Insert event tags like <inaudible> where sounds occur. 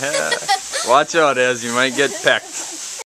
<laughs> Watch out, as you might get pecked.